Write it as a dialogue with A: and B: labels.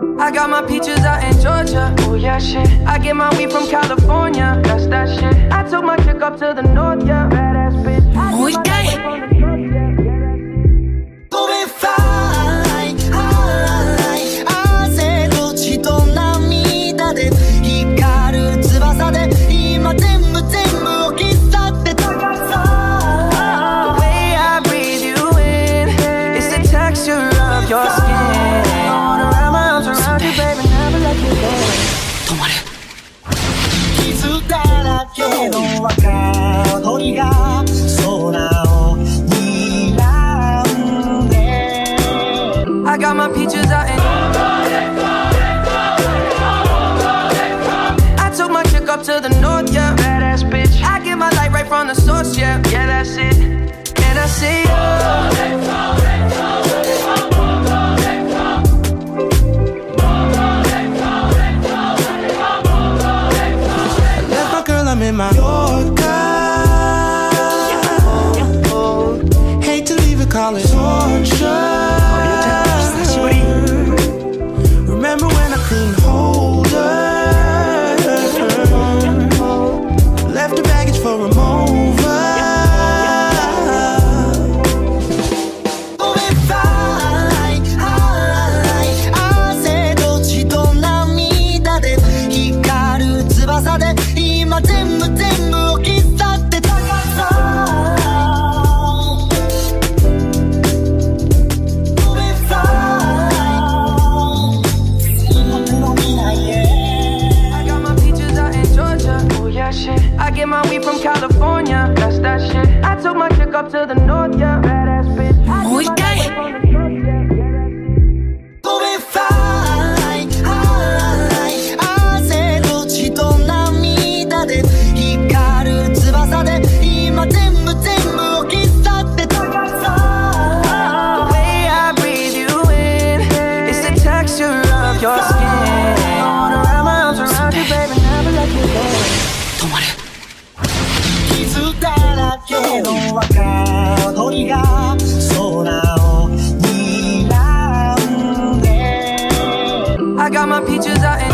A: I got my peaches out in Georgia. Oh yeah, shit. I get my weed from California. That's that shit. I took my chick up to the north, yeah. Badass bitch. I got my peaches out in I took my chick up to the north, yeah. Badass bitch. I get my light right from the source, yeah. Yeah, that's it. And I see
B: my Yorker. Oh, oh. Hate to leave a college.
A: I get my weed from California. That's that shit. I took my chick up to the north, yeah. Badass bitch. We got your skin. I wanna wrap my arms around you, baby, never let you go.
C: Don't want it.
A: I got my peaches out